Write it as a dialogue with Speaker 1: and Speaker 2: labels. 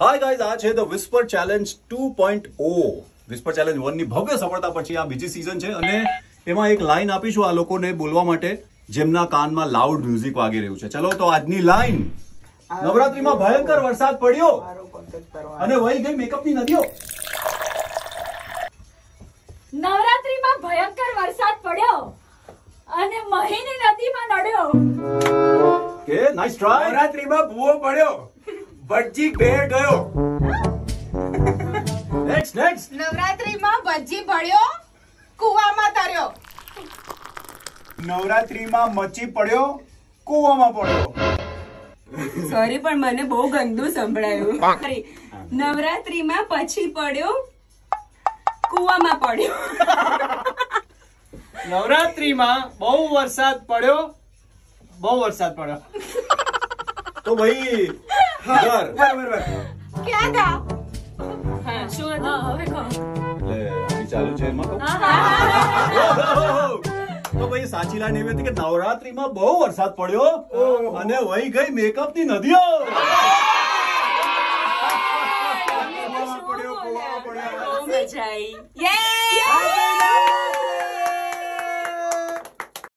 Speaker 1: હાય guys આ છે the whisper challenge 2.0 whisper challenge 1 ની ભવ્ય સફળતા પછી આ બીજી સીઝન છે અને એમાં એક લાઈન આપીશું આ લોકોને બોલવા માટે જેમના કાનમાં લાઉડ મ્યુઝિક વાગી રહ્યું છે. ચલો તો આજની લાઈન નવરાત્રીમાં ભયંકર વરસાદ પડ્યો. અને વહી ગઈ મેકઅપની નદીઓ.
Speaker 2: નવરાત્રીમાં ભયંકર વરસાદ પડ્યો અને મહીની નદીમાં નડ્યો.
Speaker 1: કે નાઇસ ટ્રાય
Speaker 3: નવરાત્રીમાં ભૂવો પડ્યો. ભટજી ભેળ ગયો.
Speaker 1: નેક્સ્ટ નેક્સ્ટ
Speaker 4: નવરાત્રીમાં ભજી ભળ્યો કુવામાં તર્યો.
Speaker 3: નવરાત્રીમાં મચી પડ્યો કુવામાં પડ્યો.
Speaker 5: સોરી પણ મને બહુ ગંદુ સંભળાયું. Sorry. નવરાત્રીમાં પછી પડ્યો કુવામાં પડ્યો.
Speaker 6: નવરાત્રીમાં બહુ વરસાદ પડ્યો બહુ વરસાદ પડ્યો.
Speaker 1: તો ભાઈ ઘર.
Speaker 3: બરાબર બરાબર
Speaker 4: ક્યાં ગા
Speaker 5: હા શું હતું?
Speaker 2: હવે કહો.
Speaker 1: એટલે આની ચાલુ છે એમાં કહું? તો ભાઈ સાચી લાઈન એવી હતી કે નવરાત્રીમાં બહુ વરસાદ પડ્યો અને વહી ગઈ મેકઅપની નદીઓ
Speaker 3: પડ્યો પડ્યો.
Speaker 5: યે